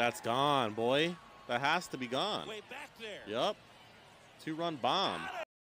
That's gone, boy. That has to be gone. Way back there. Yep. Two run bomb.